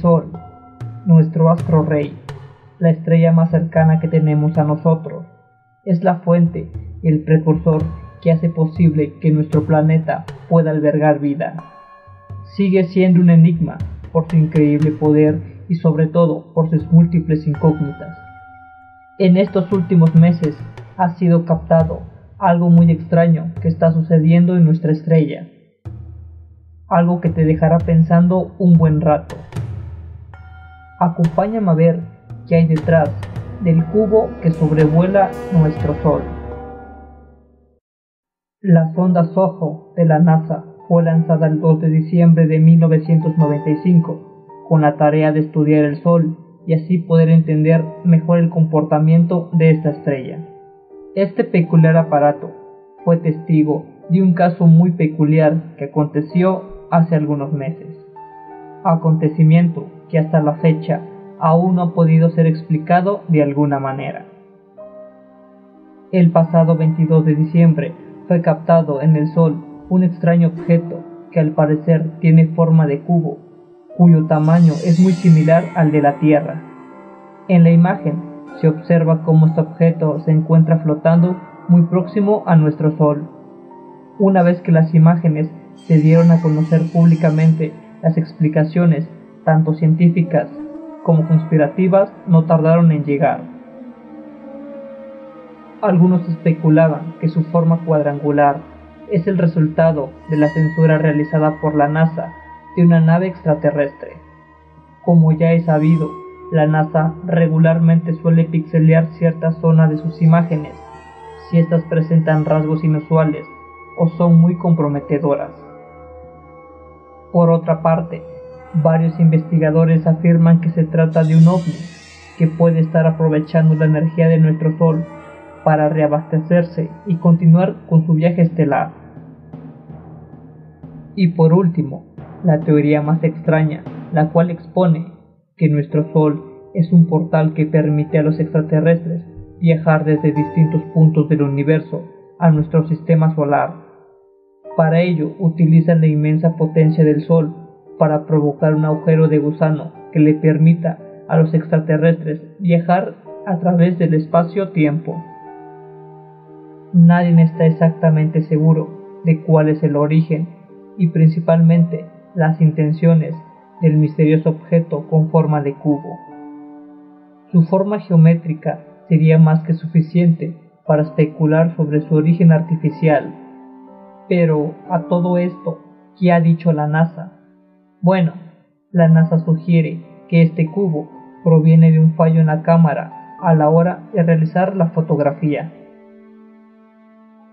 Sol, nuestro astro rey, la estrella más cercana que tenemos a nosotros, es la fuente y el precursor que hace posible que nuestro planeta pueda albergar vida. Sigue siendo un enigma por su increíble poder y sobre todo por sus múltiples incógnitas. En estos últimos meses ha sido captado algo muy extraño que está sucediendo en nuestra estrella. Algo que te dejará pensando un buen rato. Acompáñame a ver qué hay detrás del cubo que sobrevuela nuestro Sol. La sonda SOHO de la NASA fue lanzada el 2 de diciembre de 1995 con la tarea de estudiar el Sol y así poder entender mejor el comportamiento de esta estrella. Este peculiar aparato fue testigo de un caso muy peculiar que aconteció hace algunos meses. Acontecimiento que hasta la fecha aún no ha podido ser explicado de alguna manera. El pasado 22 de diciembre fue captado en el Sol un extraño objeto que al parecer tiene forma de cubo, cuyo tamaño es muy similar al de la Tierra. En la imagen se observa cómo este objeto se encuentra flotando muy próximo a nuestro Sol. Una vez que las imágenes se dieron a conocer públicamente, las explicaciones, tanto científicas como conspirativas, no tardaron en llegar. Algunos especulaban que su forma cuadrangular es el resultado de la censura realizada por la NASA de una nave extraterrestre. Como ya he sabido, la NASA regularmente suele pixelear ciertas zonas de sus imágenes si éstas presentan rasgos inusuales o son muy comprometedoras. Por otra parte, varios investigadores afirman que se trata de un ovni que puede estar aprovechando la energía de nuestro Sol para reabastecerse y continuar con su viaje estelar. Y por último, la teoría más extraña, la cual expone que nuestro Sol es un portal que permite a los extraterrestres viajar desde distintos puntos del universo a nuestro sistema solar. Para ello utilizan la inmensa potencia del Sol para provocar un agujero de gusano que le permita a los extraterrestres viajar a través del espacio-tiempo. Nadie está exactamente seguro de cuál es el origen y principalmente las intenciones del misterioso objeto con forma de cubo. Su forma geométrica sería más que suficiente para especular sobre su origen artificial. Pero a todo esto, ¿qué ha dicho la NASA? Bueno, la NASA sugiere que este cubo proviene de un fallo en la cámara a la hora de realizar la fotografía.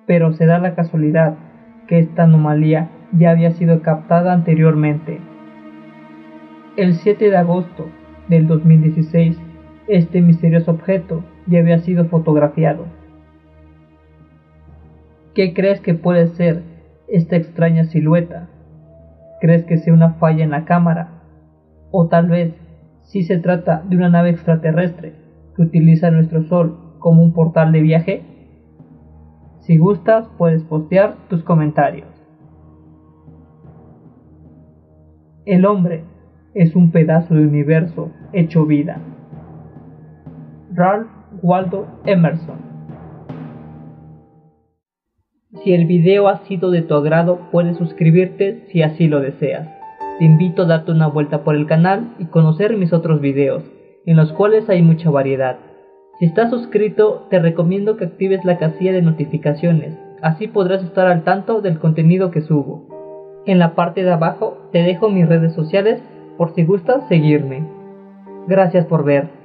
Pero se da la casualidad que esta anomalía ya había sido captada anteriormente. El 7 de agosto del 2016, este misterioso objeto ya había sido fotografiado. ¿Qué crees que puede ser esta extraña silueta? ¿Crees que sea una falla en la cámara? ¿O tal vez si se trata de una nave extraterrestre que utiliza nuestro Sol como un portal de viaje? Si gustas, puedes postear tus comentarios. El hombre es un pedazo de universo hecho vida. Ralph Waldo Emerson Si el video ha sido de tu agrado, puedes suscribirte si así lo deseas. Te invito a darte una vuelta por el canal y conocer mis otros videos, en los cuales hay mucha variedad. Si estás suscrito, te recomiendo que actives la casilla de notificaciones, así podrás estar al tanto del contenido que subo. En la parte de abajo te dejo mis redes sociales por si gustas seguirme. Gracias por ver.